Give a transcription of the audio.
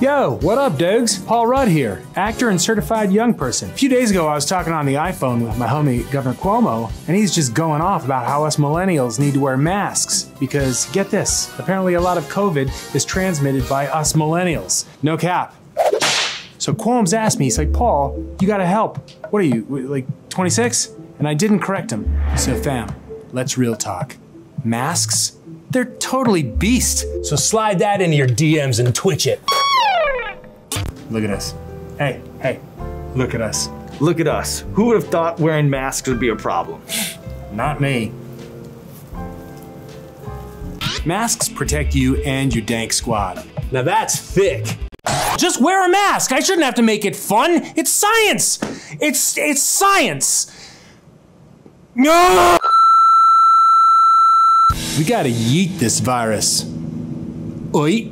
Yo, what up, Dogs? Paul Rudd here, actor and certified young person. A few days ago, I was talking on the iPhone with my homie Governor Cuomo, and he's just going off about how us millennials need to wear masks because, get this, apparently a lot of COVID is transmitted by us millennials. No cap. So Cuomo's asked me, he's like, Paul, you gotta help. What are you, like 26? And I didn't correct him. So, fam, let's real talk. Masks? They're totally beast. So slide that into your DMs and twitch it. Look at us. Hey, hey, look at us. Look at us. Who would have thought wearing masks would be a problem? Not me. Masks protect you and your dank squad. Now that's thick. Just wear a mask. I shouldn't have to make it fun. It's science. It's it's science. No. We gotta yeet this virus. Oi.